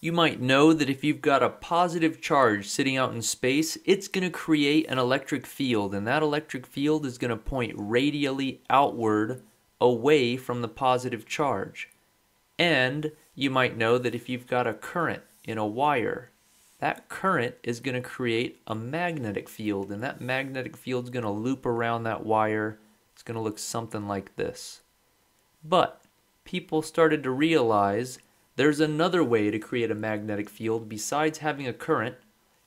You might know that if you've got a positive charge sitting out in space, it's going to create an electric field, and that electric field is going to point radially outward away from the positive charge. And you might know that if you've got a current in a wire, that current is going to create a magnetic field, and that magnetic field is going to loop around that wire. It's going to look something like this. But people started to realize there's another way to create a magnetic field besides having a current,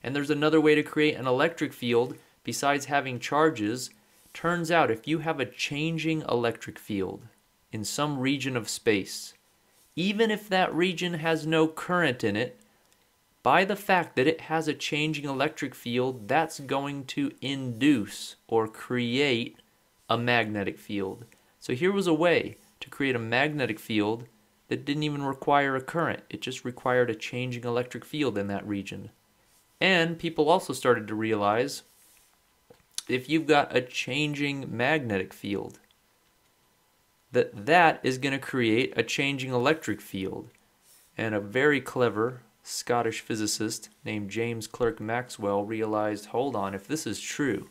and there's another way to create an electric field besides having charges. Turns out if you have a changing electric field in some region of space, even if that region has no current in it, by the fact that it has a changing electric field, that's going to induce or create a magnetic field. So here was a way to create a magnetic field that didn't even require a current. It just required a changing electric field in that region. And people also started to realize if you've got a changing magnetic field, that that is going to create a changing electric field. And a very clever Scottish physicist named James Clerk Maxwell realized, hold on, if this is true,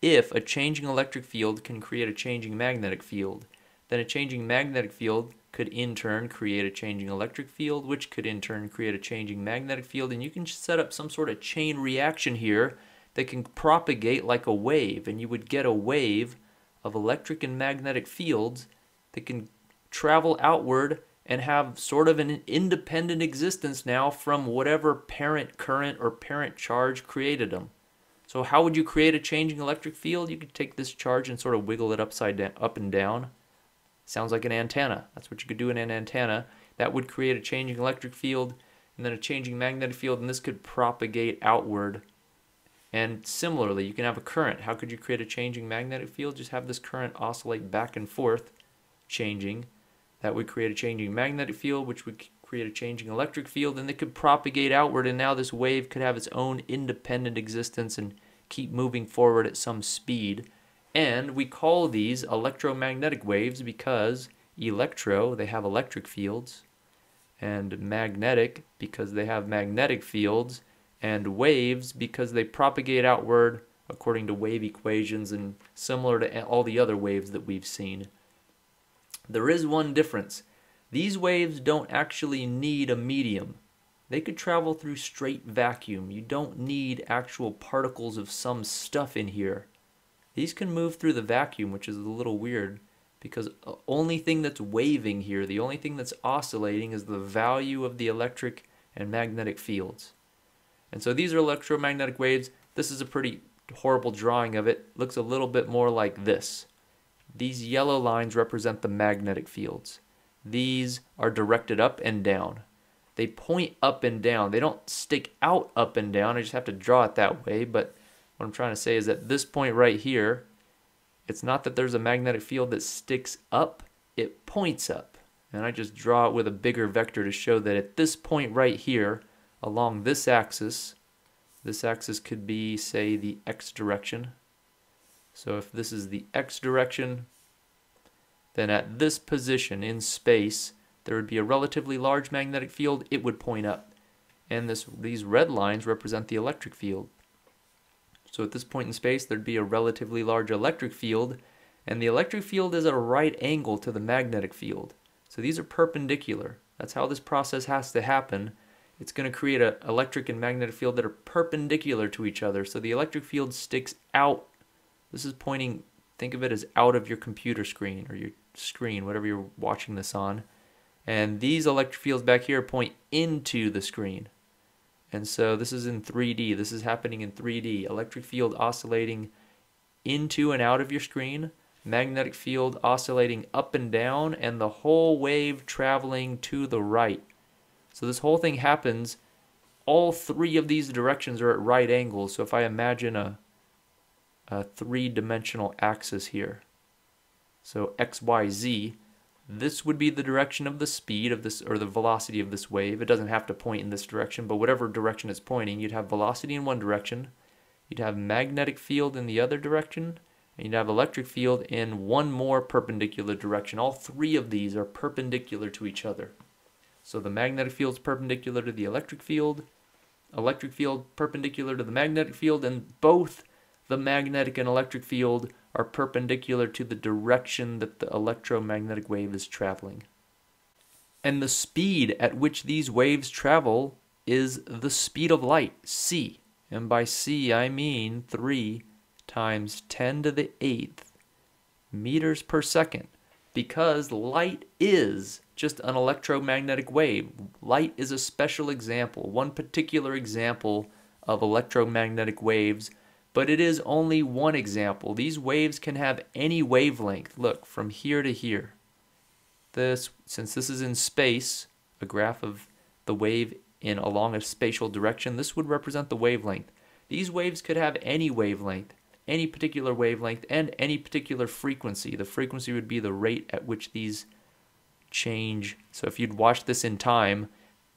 if a changing electric field can create a changing magnetic field, then a changing magnetic field could in turn create a changing electric field, which could in turn create a changing magnetic field. And you can set up some sort of chain reaction here that can propagate like a wave. And you would get a wave of electric and magnetic fields that can travel outward and have sort of an independent existence now from whatever parent current or parent charge created them. So how would you create a changing electric field? You could take this charge and sort of wiggle it upside down, up and down Sounds like an antenna. That's what you could do in an antenna. That would create a changing electric field and then a changing magnetic field, and this could propagate outward. And similarly, you can have a current. How could you create a changing magnetic field? Just have this current oscillate back and forth, changing. That would create a changing magnetic field, which would create a changing electric field, and it could propagate outward, and now this wave could have its own independent existence and keep moving forward at some speed. And we call these electromagnetic waves because electro, they have electric fields, and magnetic because they have magnetic fields, and waves because they propagate outward according to wave equations and similar to all the other waves that we've seen. There is one difference. These waves don't actually need a medium. They could travel through straight vacuum. You don't need actual particles of some stuff in here. These can move through the vacuum, which is a little weird because the only thing that's waving here, the only thing that's oscillating is the value of the electric and magnetic fields. And so these are electromagnetic waves. This is a pretty horrible drawing of it. Looks a little bit more like this. These yellow lines represent the magnetic fields. These are directed up and down. They point up and down. They don't stick out up and down. I just have to draw it that way, but what I'm trying to say is that this point right here, it's not that there's a magnetic field that sticks up, it points up. And I just draw it with a bigger vector to show that at this point right here, along this axis, this axis could be, say, the x direction. So if this is the x direction, then at this position in space, there would be a relatively large magnetic field, it would point up. And this, these red lines represent the electric field. So at this point in space, there'd be a relatively large electric field, and the electric field is at a right angle to the magnetic field. So these are perpendicular. That's how this process has to happen. It's going to create an electric and magnetic field that are perpendicular to each other. So the electric field sticks out. This is pointing, think of it as out of your computer screen or your screen, whatever you're watching this on. And these electric fields back here point into the screen. And so this is in 3D. This is happening in 3D. Electric field oscillating into and out of your screen, magnetic field oscillating up and down, and the whole wave traveling to the right. So this whole thing happens, all three of these directions are at right angles. So if I imagine a, a three-dimensional axis here, so x, y, z, this would be the direction of the speed of this or the velocity of this wave. It doesn't have to point in this direction, but whatever direction it's pointing, you'd have velocity in one direction, you'd have magnetic field in the other direction, and you'd have electric field in one more perpendicular direction. All three of these are perpendicular to each other. So the magnetic field is perpendicular to the electric field, electric field perpendicular to the magnetic field, and both the magnetic and electric field are perpendicular to the direction that the electromagnetic wave is traveling. And the speed at which these waves travel is the speed of light, c. And by c, I mean 3 times 10 to the 8th meters per second because light is just an electromagnetic wave. Light is a special example, one particular example of electromagnetic waves, but it is only one example. These waves can have any wavelength. Look, from here to here. This, since this is in space, a graph of the wave in along a spatial direction, this would represent the wavelength. These waves could have any wavelength any particular wavelength and any particular frequency. The frequency would be the rate at which these change. So if you'd watch this in time,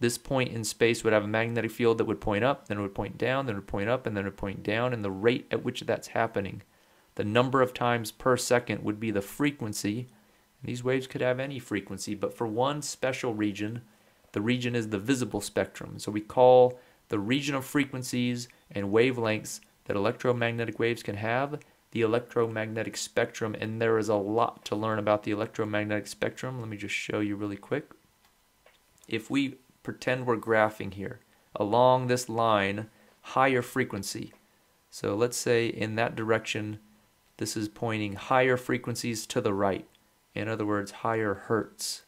this point in space would have a magnetic field that would point up, then it would point down, then it would point up, and then it would point down, and the rate at which that's happening. The number of times per second would be the frequency. These waves could have any frequency, but for one special region, the region is the visible spectrum. So we call the region of frequencies and wavelengths that electromagnetic waves can have, the electromagnetic spectrum, and there is a lot to learn about the electromagnetic spectrum. Let me just show you really quick. If we pretend we're graphing here along this line, higher frequency. So let's say in that direction, this is pointing higher frequencies to the right. In other words, higher hertz,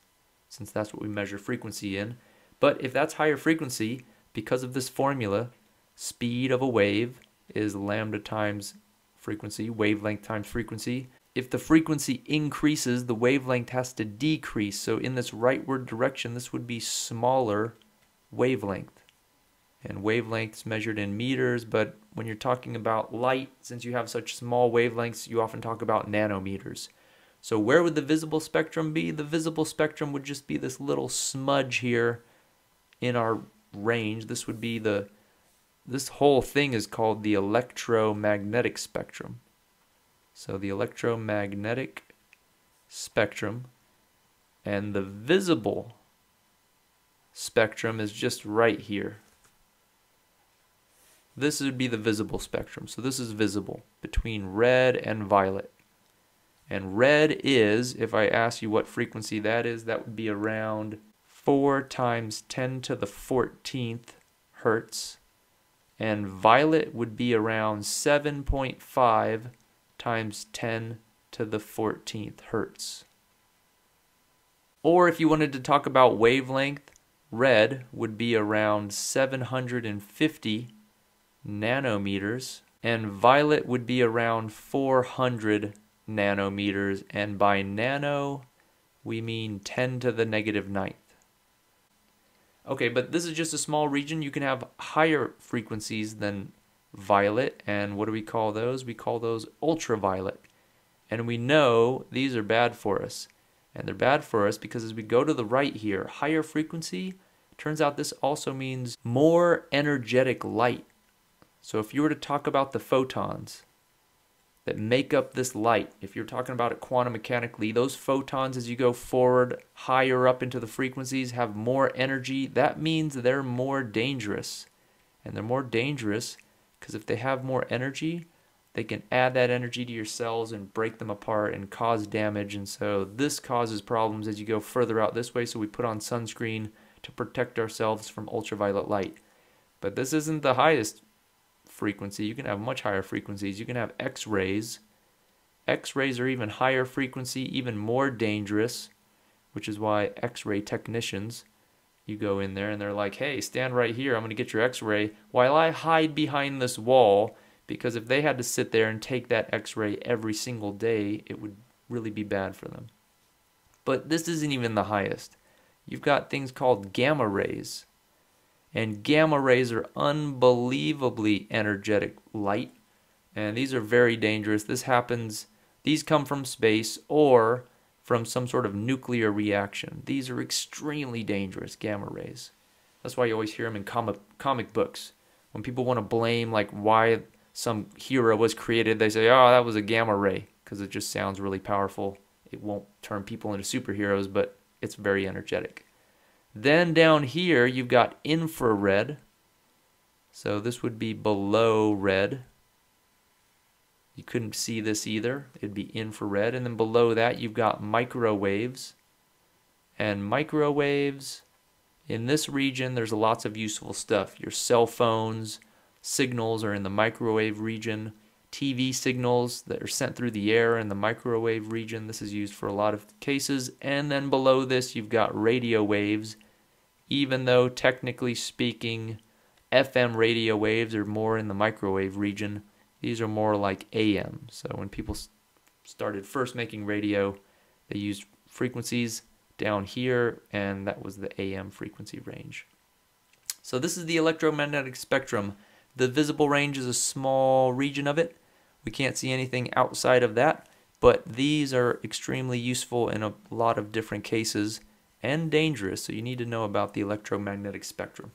since that's what we measure frequency in. But if that's higher frequency, because of this formula, speed of a wave is lambda times frequency, wavelength times frequency. If the frequency increases, the wavelength has to decrease. So in this rightward direction, this would be smaller wavelength. And wavelengths measured in meters, but when you're talking about light, since you have such small wavelengths, you often talk about nanometers. So where would the visible spectrum be? The visible spectrum would just be this little smudge here in our range. This would be the this whole thing is called the electromagnetic spectrum. So the electromagnetic spectrum and the visible spectrum is just right here. This would be the visible spectrum. So this is visible between red and violet. And red is, if I ask you what frequency that is, that would be around 4 times 10 to the 14th hertz and violet would be around 7.5 times 10 to the 14th hertz. Or if you wanted to talk about wavelength, red would be around 750 nanometers, and violet would be around 400 nanometers, and by nano, we mean 10 to the negative ninth. Okay, but this is just a small region. You can have higher frequencies than violet, and what do we call those? We call those ultraviolet. And we know these are bad for us. And they're bad for us because as we go to the right here, higher frequency, turns out this also means more energetic light. So if you were to talk about the photons, that make up this light. If you're talking about it quantum mechanically, those photons, as you go forward higher up into the frequencies, have more energy. That means they're more dangerous. And they're more dangerous because if they have more energy, they can add that energy to your cells and break them apart and cause damage. And so this causes problems as you go further out this way. So we put on sunscreen to protect ourselves from ultraviolet light. But this isn't the highest frequency. You can have much higher frequencies. You can have X rays. X rays are even higher frequency, even more dangerous, which is why X ray technicians, you go in there and they're like, hey, stand right here. I'm going to get your X ray while I hide behind this wall. Because if they had to sit there and take that X ray every single day, it would really be bad for them. But this isn't even the highest. You've got things called gamma rays. And gamma rays are unbelievably energetic light. And these are very dangerous. This happens, these come from space or from some sort of nuclear reaction. These are extremely dangerous, gamma rays. That's why you always hear them in comic, comic books. When people want to blame like why some hero was created, they say, oh, that was a gamma ray, because it just sounds really powerful. It won't turn people into superheroes, but it's very energetic. Then down here, you've got infrared. So this would be below red. You couldn't see this either. It'd be infrared. And then below that, you've got microwaves. And microwaves, in this region, there's lots of useful stuff. Your cell phones, signals are in the microwave region. TV signals that are sent through the air in the microwave region. This is used for a lot of cases. And then below this, you've got radio waves. Even though technically speaking, FM radio waves are more in the microwave region, these are more like AM. So when people started first making radio, they used frequencies down here, and that was the AM frequency range. So this is the electromagnetic spectrum. The visible range is a small region of it. We can't see anything outside of that, but these are extremely useful in a lot of different cases and dangerous, so you need to know about the electromagnetic spectrum.